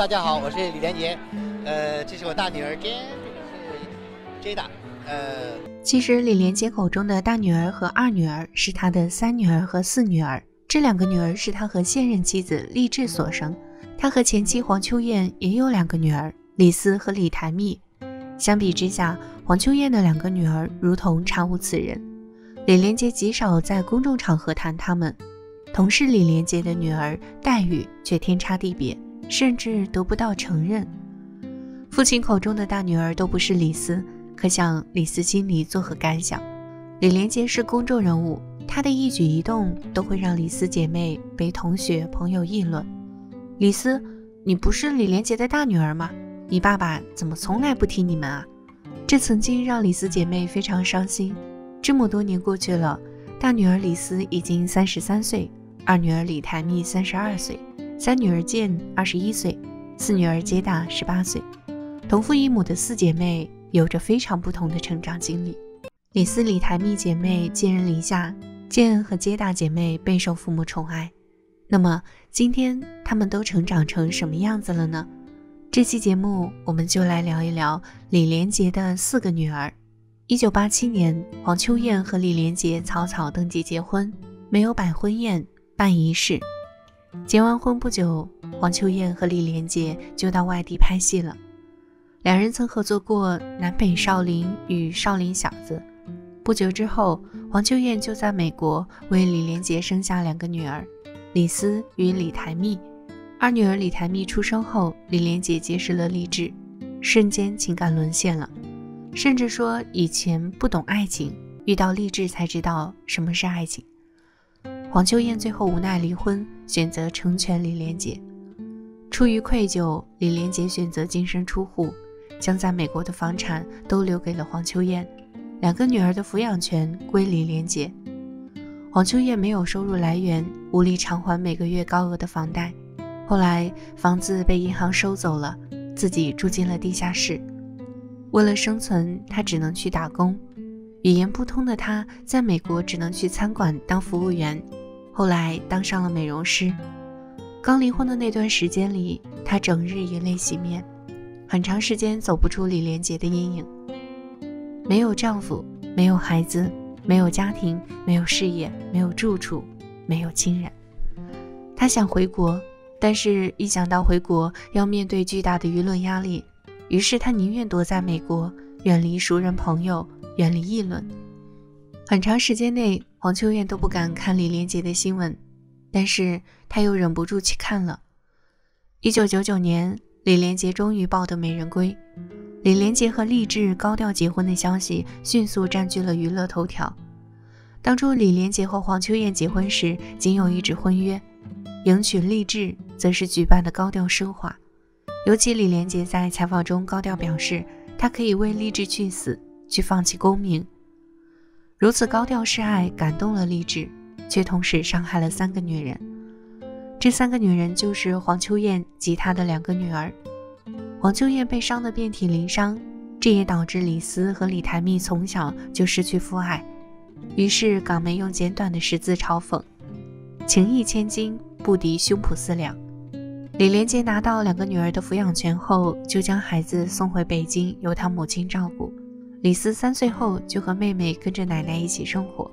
大家好，我是李连杰，呃，这是我大女儿 Jane，这个是 Jada，呃，其实李连杰口中的大女儿和二女儿是他的三女儿和四女儿，这两个女儿是他和现任妻子励志所生。他和前妻黄秋燕也有两个女儿，李斯和李台蜜。相比之下，黄秋燕的两个女儿如同查无此人。李连杰极少在公众场合谈他们，同是李连杰的女儿待遇却天差地别。甚至得不到承认。父亲口中的大女儿都不是李斯，可想李斯心里作何感想？李连杰是公众人物，他的一举一动都会让李斯姐妹被同学朋友议论。李斯，你不是李连杰的大女儿吗？你爸爸怎么从来不提你们啊？这曾经让李斯姐妹非常伤心。这么多年过去了，大女儿李斯已经三十三岁，二女儿李台蜜三十二岁。三女儿健二十一岁，四女儿皆大十八岁，同父异母的四姐妹有着非常不同的成长经历。李斯、李台蜜姐妹寄人篱下，健和皆大姐妹备受父母宠爱。那么今天她们都成长成什么样子了呢？这期节目我们就来聊一聊李连杰的四个女儿。一九八七年，黄秋燕和李连杰草草登记结婚，没有摆婚宴，办仪式。结完婚不久，黄秋燕和李连杰就到外地拍戏了。两人曾合作过《南北少林》与《少林小子》。不久之后，黄秋燕就在美国为李连杰生下两个女儿，李斯与李台蜜。二女儿李台蜜出生后，李连杰结识了励志，瞬间情感沦陷了，甚至说以前不懂爱情，遇到励志才知道什么是爱情。黄秋燕最后无奈离婚，选择成全李连杰。出于愧疚，李连杰选择净身出户，将在美国的房产都留给了黄秋燕，两个女儿的抚养权归李连杰。黄秋燕没有收入来源，无力偿还每个月高额的房贷。后来房子被银行收走了，自己住进了地下室。为了生存，她只能去打工。语言不通的她，在美国只能去餐馆当服务员。后来当上了美容师。刚离婚的那段时间里，她整日以泪洗面，很长时间走不出李连杰的阴影。没有丈夫，没有孩子，没有家庭，没有事业，没有住处，没有亲人。她想回国，但是一想到回国要面对巨大的舆论压力，于是她宁愿躲在美国，远离熟人朋友，远离议论。很长时间内，黄秋燕都不敢看李连杰的新闻，但是她又忍不住去看了。一九九九年，李连杰终于抱得美人归。李连杰和励志高调结婚的消息迅速占据了娱乐头条。当初李连杰和黄秋燕结婚时，仅有一纸婚约，迎娶励志则是举办的高调奢华。尤其李连杰在采访中高调表示，他可以为励志去死，去放弃功名。如此高调示爱，感动了励志，却同时伤害了三个女人。这三个女人就是黄秋燕及她的两个女儿。黄秋燕被伤得遍体鳞伤，这也导致李斯和李台蜜从小就失去父爱。于是港媒用简短的十字嘲讽：“情义千金，不敌胸脯四两。”李连杰拿到两个女儿的抚养权后，就将孩子送回北京，由他母亲照顾。李斯三岁后就和妹妹跟着奶奶一起生活。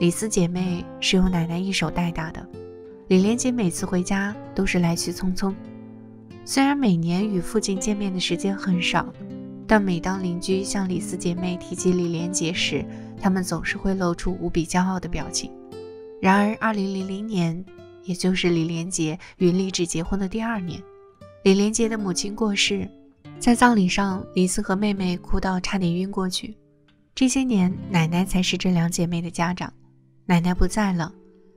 李斯姐妹是由奶奶一手带大的。李连杰每次回家都是来去匆匆，虽然每年与父亲见面的时间很少，但每当邻居向李斯姐妹提起李连杰时，他们总是会露出无比骄傲的表情。然而，二零零零年，也就是李连杰与励志结婚的第二年，李连杰的母亲过世。在葬礼上，李斯和妹妹哭到差点晕过去。这些年，奶奶才是这两姐妹的家长。奶奶不在了，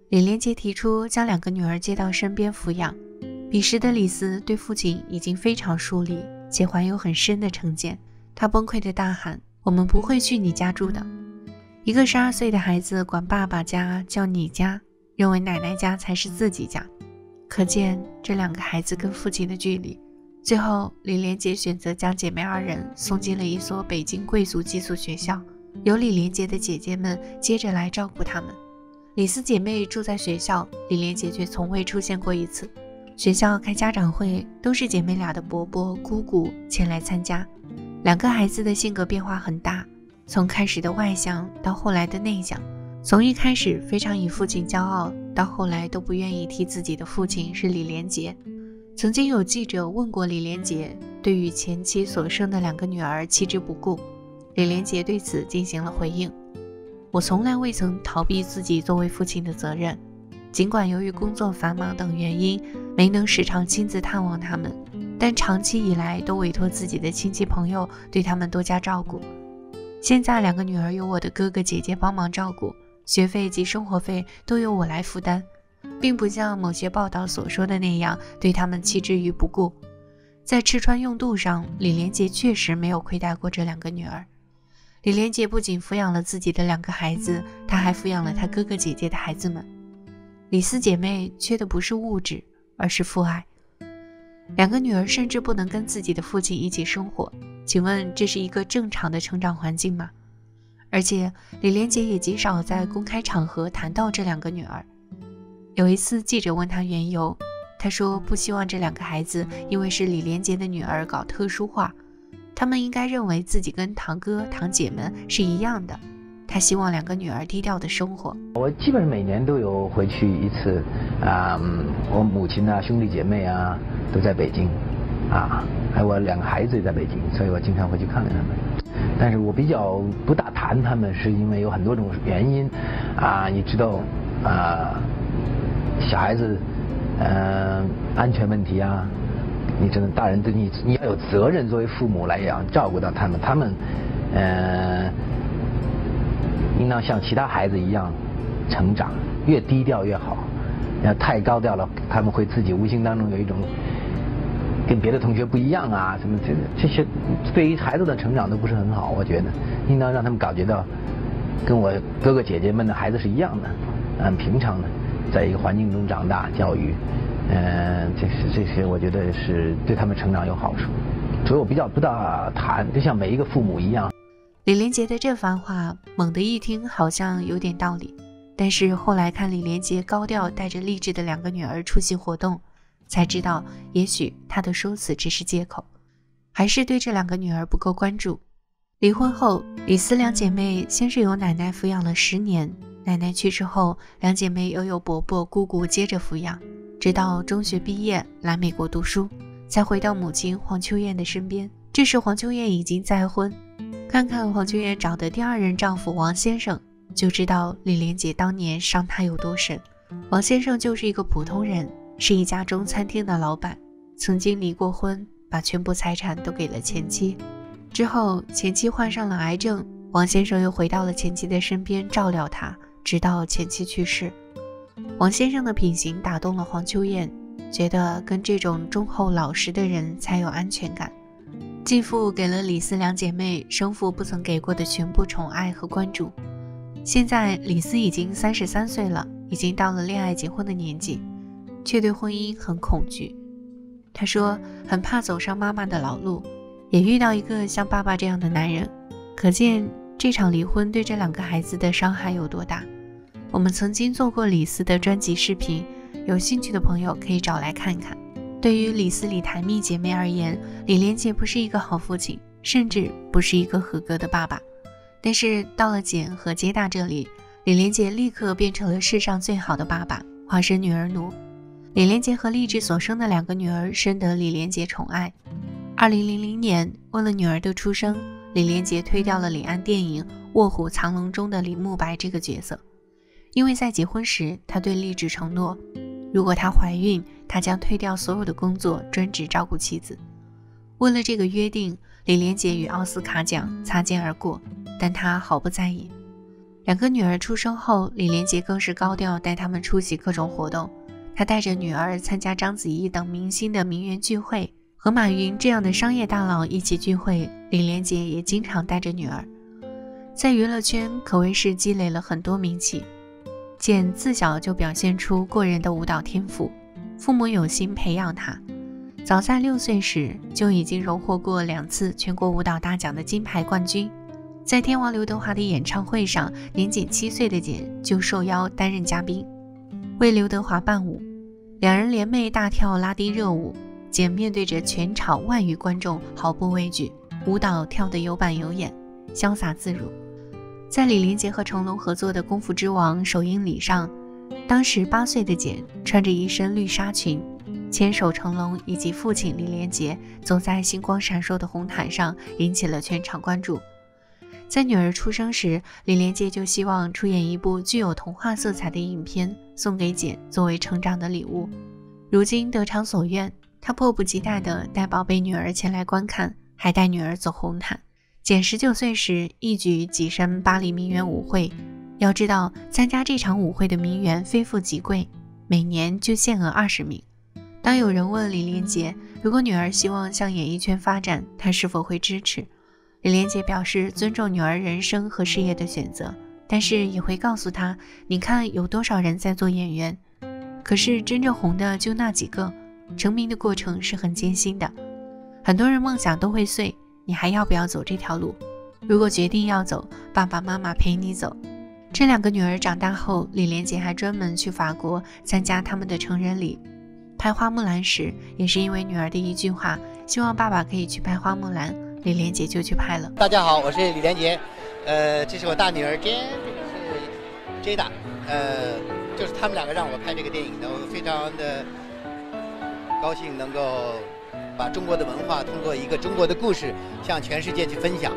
李连杰提出将两个女儿接到身边抚养。彼时的李斯对父亲已经非常疏离，且怀有很深的成见。他崩溃地大喊：“我们不会去你家住的！”一个十二岁的孩子管爸爸家叫你家，认为奶奶家才是自己家，可见这两个孩子跟父亲的距离。最后，李连杰选择将姐妹二人送进了一所北京贵族寄宿学校，由李连杰的姐姐们接着来照顾他们。李斯姐妹住在学校，李连杰却从未出现过一次。学校开家长会，都是姐妹俩的伯伯、姑姑前来参加。两个孩子的性格变化很大，从开始的外向到后来的内向，从一开始非常以父亲骄傲，到后来都不愿意提自己的父亲是李连杰。曾经有记者问过李连杰，对于前妻所生的两个女儿弃之不顾，李连杰对此进行了回应：“我从来未曾逃避自己作为父亲的责任。”尽管由于工作繁忙等原因，没能时常亲自探望他们，但长期以来都委托自己的亲戚朋友对他们多加照顾。现在两个女儿由我的哥哥姐姐帮忙照顾，学费及生活费都由我来负担，并不像某些报道所说的那样对他们弃之于不顾。在吃穿用度上，李连杰确实没有亏待过这两个女儿。李连杰不仅抚养了自己的两个孩子，他还抚养了他哥哥姐姐的孩子们。李斯姐妹缺的不是物质，而是父爱。两个女儿甚至不能跟自己的父亲一起生活，请问这是一个正常的成长环境吗？而且李连杰也极少在公开场合谈到这两个女儿。有一次记者问他缘由，他说不希望这两个孩子因为是李连杰的女儿搞特殊化，他们应该认为自己跟堂哥堂姐们是一样的。他希望两个女儿低调的生活。我基本上每年都有回去一次，啊，我母亲啊、兄弟姐妹啊都在北京，啊，还有我两个孩子也在北京，所以我经常回去看看他们。但是我比较不大谈他们，是因为有很多种原因，啊，你知道，啊，小孩子，嗯，安全问题啊，你真的大人对你你要有责任，作为父母来养照顾到他们，他们，嗯。应当像其他孩子一样成长，越低调越好。要太高调了，他们会自己无形当中有一种跟别的同学不一样啊，什么这这些对于孩子的成长都不是很好。我觉得应当让他们感觉到跟我哥哥姐姐们的孩子是一样的，嗯，平常的，在一个环境中长大，教育，嗯，这是这些，我觉得是对他们成长有好处。所以我比较不大谈，就像每一个父母一样。李连杰的这番话，猛地一听好像有点道理，但是后来看李连杰高调带着励志的两个女儿出席活动，才知道也许他的说辞只是借口，还是对这两个女儿不够关注。离婚后，李斯两姐妹先是由奶奶抚养了十年，奶奶去世后，两姐妹又由伯伯、姑姑接着抚养，直到中学毕业来美国读书，才回到母亲黄秋燕的身边。这时黄秋燕已经再婚。看看黄秋燕找的第二任丈夫王先生，就知道李连杰当年伤她有多深。王先生就是一个普通人，是一家中餐厅的老板，曾经离过婚，把全部财产都给了前妻。之后前妻患上了癌症，王先生又回到了前妻的身边照料她，直到前妻去世。王先生的品行打动了黄秋燕，觉得跟这种忠厚老实的人才有安全感。继父给了李斯两姐妹生父不曾给过的全部宠爱和关注。现在李斯已经三十三岁了，已经到了恋爱结婚的年纪，却对婚姻很恐惧。他说很怕走上妈妈的老路，也遇到一个像爸爸这样的男人。可见这场离婚对这两个孩子的伤害有多大。我们曾经做过李斯的专辑视频，有兴趣的朋友可以找来看看。对于李斯、李台蜜姐妹而言，李连杰不是一个好父亲，甚至不是一个合格的爸爸。但是到了简和接大这里，李连杰立刻变成了世上最好的爸爸，化身女儿奴。李连杰和励志所生的两个女儿深得李连杰宠爱。二零零零年，为了女儿的出生，李连杰推掉了李安电影《卧虎藏龙》中的李慕白这个角色，因为在结婚时，他对励志承诺。如果她怀孕，他将推掉所有的工作，专职照顾妻子。为了这个约定，李连杰与奥斯卡奖擦肩而过，但他毫不在意。两个女儿出生后，李连杰更是高调带他们出席各种活动。他带着女儿参加章子怡等明星的名媛聚会，和马云这样的商业大佬一起聚会。李连杰也经常带着女儿，在娱乐圈可谓是积累了很多名气。简自小就表现出过人的舞蹈天赋，父母有心培养他。早在六岁时就已经荣获过两次全国舞蹈大奖的金牌冠军。在天王刘德华的演唱会上，年仅七岁的简就受邀担任嘉宾，为刘德华伴舞。两人联袂大跳拉丁热舞，简面对着全场万余观众毫不畏惧，舞蹈跳得有板有眼，潇洒自如。在李连杰和成龙合作的《功夫之王》首映礼上，当时八岁的简穿着一身绿纱裙，牵手成龙以及父亲李连杰走在星光闪烁的红毯上，引起了全场关注。在女儿出生时，李连杰就希望出演一部具有童话色彩的影片，送给简作为成长的礼物。如今得偿所愿，他迫不及待地带宝贝女儿前来观看，还带女儿走红毯。简十九岁时一举跻身巴黎名媛舞会。要知道，参加这场舞会的名媛非富即贵，每年就限额二十名。当有人问李连杰，如果女儿希望向演艺圈发展，他是否会支持？李连杰表示尊重女儿人生和事业的选择，但是也会告诉她：“你看有多少人在做演员，可是真正红的就那几个。成名的过程是很艰辛的，很多人梦想都会碎。你还要不要走这条路？如果决定要走，爸爸妈妈陪你走。”这两个女儿长大后，李连杰还专门去法国参加他们的成人礼。拍《花木兰》时，也是因为女儿的一句话，希望爸爸可以去拍《花木兰》。李连杰就去拍了。大家好，我是李连杰，呃，这是我大女儿 Jane，这个是 Jada，呃，就是他们两个让我拍这个电影的，我非常的高兴能够把中国的文化通过一个中国的故事向全世界去分享。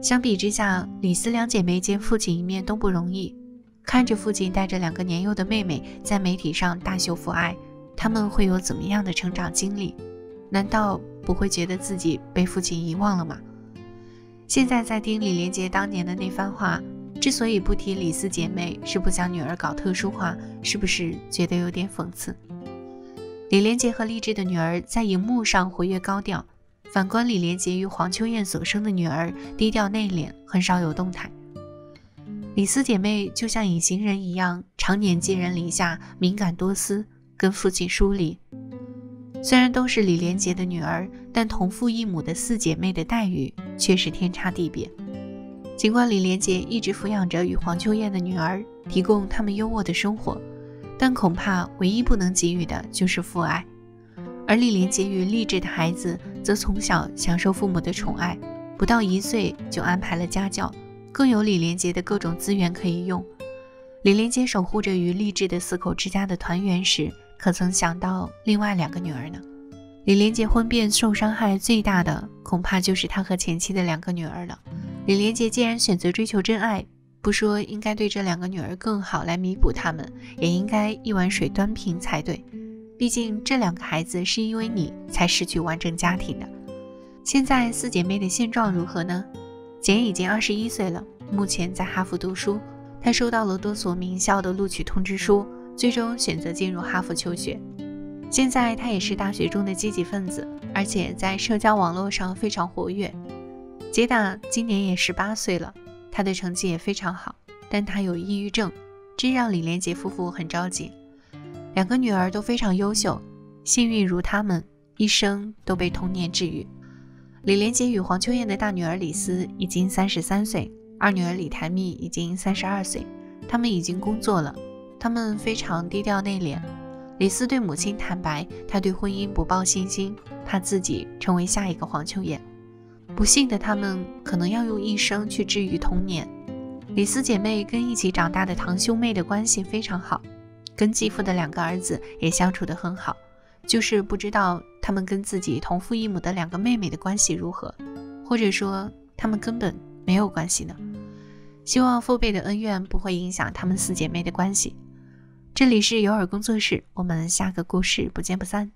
相比之下，李斯两姐妹见父亲一面都不容易，看着父亲带着两个年幼的妹妹在媒体上大秀父爱，他们会有怎么样的成长经历？难道？不会觉得自己被父亲遗忘了吗？现在在听李连杰当年的那番话，之所以不提李四姐妹，是不想女儿搞特殊化，是不是觉得有点讽刺？李连杰和励志的女儿在荧幕上活跃高调，反观李连杰与黄秋燕所生的女儿低调内敛，很少有动态。李四姐妹就像隐形人一样，常年寄人篱下，敏感多思，跟父亲疏离。虽然都是李连杰的女儿，但同父异母的四姐妹的待遇却是天差地别。尽管李连杰一直抚养着与黄秋燕的女儿，提供他们优渥的生活，但恐怕唯一不能给予的就是父爱。而李连杰与励志的孩子则从小享受父母的宠爱，不到一岁就安排了家教，更有李连杰的各种资源可以用。李连杰守护着与励志的四口之家的团圆时。可曾想到另外两个女儿呢？李连杰婚变受伤害最大的，恐怕就是他和前妻的两个女儿了。李连杰既然选择追求真爱，不说应该对这两个女儿更好来弥补他们，也应该一碗水端平才对。毕竟这两个孩子是因为你才失去完整家庭的。现在四姐妹的现状如何呢？简已经二十一岁了，目前在哈佛读书，她收到了多所名校的录取通知书。最终选择进入哈佛求学。现在她也是大学中的积极分子，而且在社交网络上非常活跃。杰达今年也十八岁了，他的成绩也非常好，但他有抑郁症，这让李连杰夫妇很着急。两个女儿都非常优秀，幸运如他们，一生都被童年治愈。李连杰与黄秋燕的大女儿李斯已经三十三岁，二女儿李台蜜已经三十二岁，他们已经工作了。他们非常低调内敛。李斯对母亲坦白，他对婚姻不抱信心，怕自己成为下一个黄秋燕。不幸的他们可能要用一生去治愈童年。李斯姐妹跟一起长大的堂兄妹的关系非常好，跟继父的两个儿子也相处得很好，就是不知道他们跟自己同父异母的两个妹妹的关系如何，或者说他们根本没有关系呢？希望父辈的恩怨不会影响他们四姐妹的关系。这里是有耳工作室，我们下个故事不见不散。